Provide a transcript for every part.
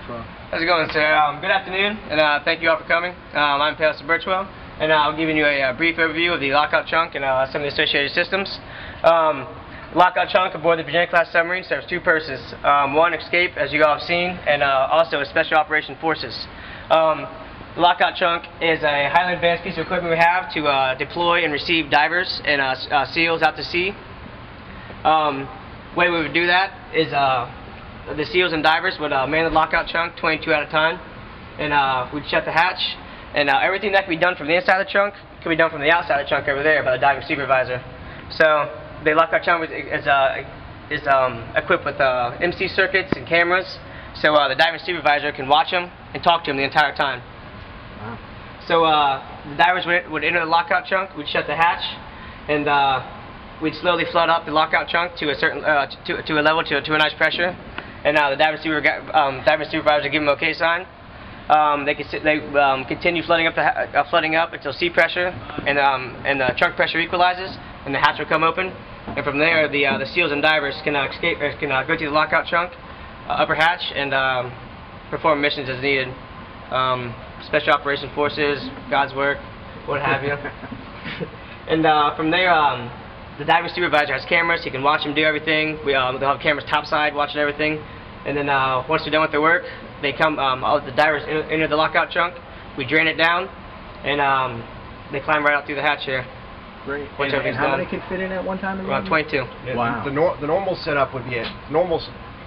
Burchwell. How's it going, sir? Um, good afternoon, and uh, thank you all for coming. Um, I'm Pastor Burchwell, and uh, I'll give you a, uh brief overview of the lockout trunk and uh, some of the associated systems. Um, lockout trunk aboard the Virginia-class submarine serves two purposes. Um, one, escape, as you all have seen, and uh, also special operation forces. Um, lockout trunk is a highly advanced piece of equipment we have to uh, deploy and receive divers and SEALs out to sea. Um, way we would do that is the SEALs and divers would uh, man the lockout trunk 22 at a time, and uh, we'd shut the hatch, and uh, everything that can be done from the inside of the trunk can be done from the outside of the trunk over there by the diving supervisor. So the lockout trunk is, is, uh, is um, equipped with uh, MC circuits and cameras, so uh, the diving supervisor can watch them and talk to them the entire time. Wow. So uh, the divers would, would enter the lockout trunk, we'd shut the hatch, and uh, we'd slowly flood up the lockout trunk to a certain uh, to, to a level to, to a nice pressure, and now the diving supervisor, um, diving supervisor would give them okay sign. Um, they they um, continue flooding up the uh, flooding up until sea pressure and um, and the trunk pressure equalizes, and the hatch will come open, and from there the uh, the seals and divers can uh, escape uh, can uh, go to the lockout trunk, uh, upper hatch, and um, perform missions as needed. Um, special operation forces, God's work, what have you. and uh, from there, um, the diving supervisor has cameras. He can watch them do everything. We, um, they'll have cameras topside watching everything. And then uh, once they're done with their work, they come. Um, all the divers enter, enter the lockout trunk. We drain it down, and um, they climb right out through the hatch here. Great. Once And, and everything's how many can fit in at one time? the Around 22. Yeah, Wow. The, nor- the normal setup would be a normal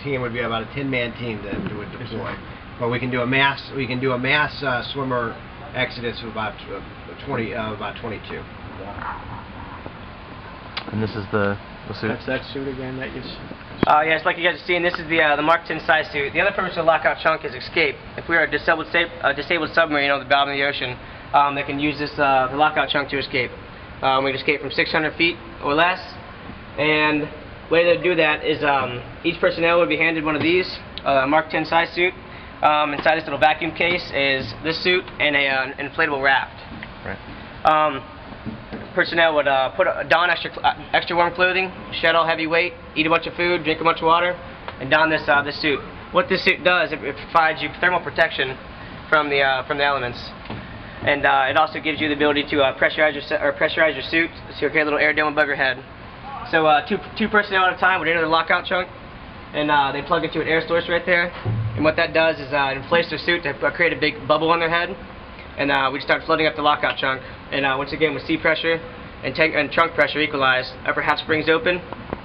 team would be about a 10-man team that would deploy, but we can do a mass we can do a mass uh, swimmer exodus of about uh, 20 uh, about 22. And this is the, the suit. That's that suit again that you. s- Uh, yes, like you guys have seen, this is the uh, the Mark 10 size suit. The other purpose of the lockout trunk is escape. If we are a disabled, sa- a disabled submarine on the bottom of the ocean, um, they can use this uh, the lockout trunk to escape. Um, we can escape from 600 feet or less, and the way to do that is um, each personnel would be handed one of these, uh, Mark 10 size suit. Um, inside this little vacuum case is this suit and a, uh, an inflatable raft. Right. Um, personnel would uh, put don extra uh, extra warm clothing, shed all heavy weight, eat a bunch of food, drink a bunch of water, and don this uh, this suit. What this suit does, it, it provides you thermal protection from the uh, from the elements, and uh, it also gives you the ability to uh, pressurize your or pressurize your suit so you create a little air dome above your head. So uh, two two personnel at a time would enter the lockout trunk, and uh, they plug into an air source right there. And what that does is uh, it inflates their suit to uh, create a big bubble on their head, and uh, we start flooding up the lockout trunk. And uh, once again, with sea pressure and, tank and trunk pressure equalized, upper hatch springs open,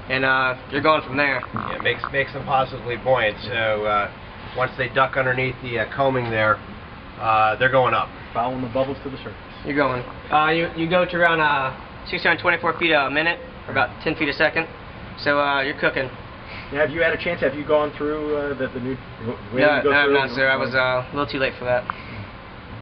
and uh, you're going from there. Yeah, it makes makes them positively buoyant. So uh, once they duck underneath the uh, coaming there, uh, they're going up. Following the bubbles to the surface. You're going. Uh, you, you go to around uh, 624 feet a minute, or about 10 feet a second. So uh, you're cooking. Now, have you had a chance? Have you gone through uh, the, the new? No, way you go no, through no, it? sir. I was uh, a little too late for that.